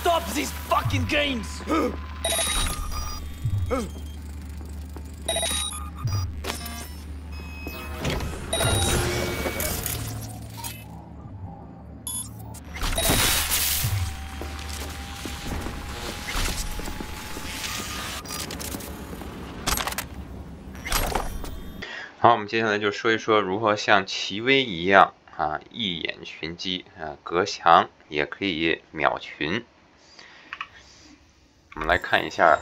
Stop these fucking games! 好，我们接下来就说一说如何像齐威一样啊，一眼群击啊，隔墙也可以秒群。我们来看一下，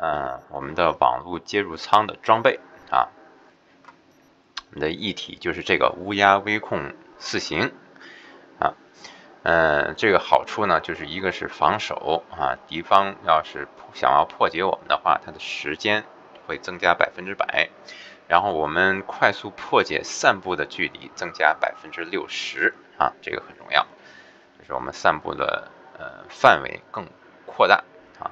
啊，我们的网络接入仓的装备啊，我们的一体就是这个乌鸦微控四型啊，呃，这个好处呢，就是一个是防守啊，敌方要是想要破解我们的话，它的时间会增加百分之百。然后我们快速破解散步的距离增加百分之六十啊，这个很重要，就是我们散步的呃范围更扩大啊。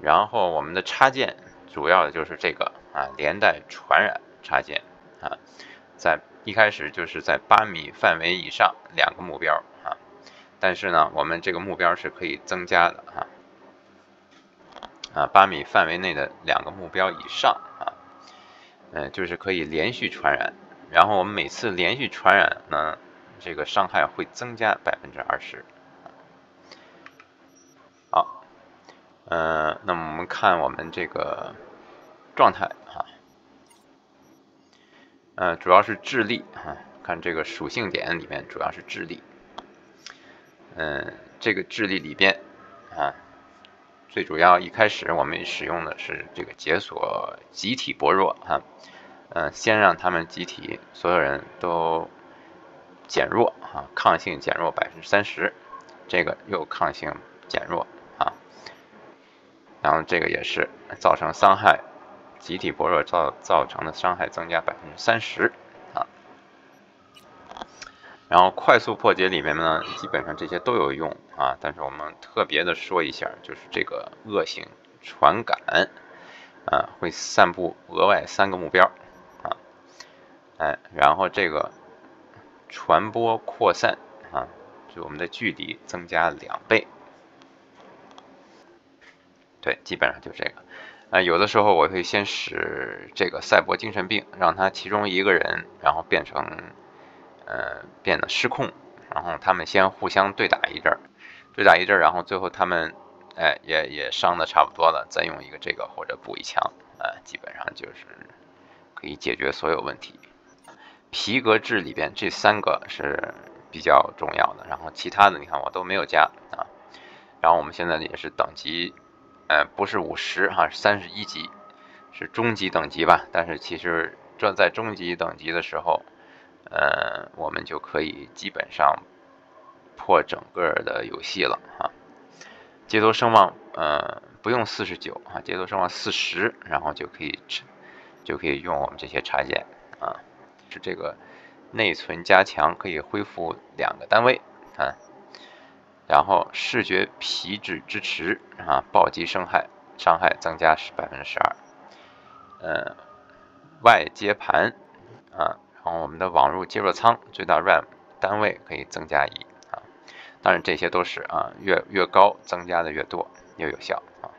然后我们的插件主要的就是这个啊，连带传染插件啊，在一开始就是在八米范围以上两个目标啊，但是呢，我们这个目标是可以增加的啊啊，八米范围内的两个目标以上啊。嗯，就是可以连续传染，然后我们每次连续传染呢，这个伤害会增加百分之二十。好，嗯，那么我们看我们这个状态啊，呃，主要是智力啊，看这个属性点里面主要是智力，嗯，这个智力里边啊。最主要一开始我们使用的是这个解锁集体薄弱哈，嗯，先让他们集体所有人都减弱啊，抗性减弱百分之三十，这个又抗性减弱啊，然后这个也是造成伤害，集体薄弱造造成的伤害增加百分之三十。然后快速破解里面呢，基本上这些都有用啊，但是我们特别的说一下，就是这个恶性传感啊，会散布额外三个目标啊，哎，然后这个传播扩散啊，就我们的距离增加两倍，对，基本上就这个啊，有的时候我会先使这个赛博精神病，让他其中一个人，然后变成。呃，变得失控，然后他们先互相对打一阵儿，对打一阵儿，然后最后他们，哎，也也伤的差不多了，再用一个这个或者补一枪，啊，基本上就是可以解决所有问题。皮革质里边这三个是比较重要的，然后其他的你看我都没有加啊。然后我们现在也是等级，呃，不是五十哈，是三十一级，是中级等级吧？但是其实这在中级等级的时候。呃，我们就可以基本上破整个的游戏了哈。街头声望，呃，不用四十九啊，街头声望四十，然后就可以就可以用我们这些插件啊。是这个内存加强可以恢复两个单位啊。然后视觉皮质支持啊，暴击伤害伤害增加是百分之十二。呃，外接盘啊。然后我们的网入接入仓最大 RAM 单位可以增加一啊，当然这些都是啊越越高增加的越多越有效啊。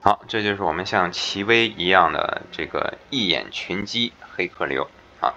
好，这就是我们像奇微一样的这个一眼群机黑客流啊。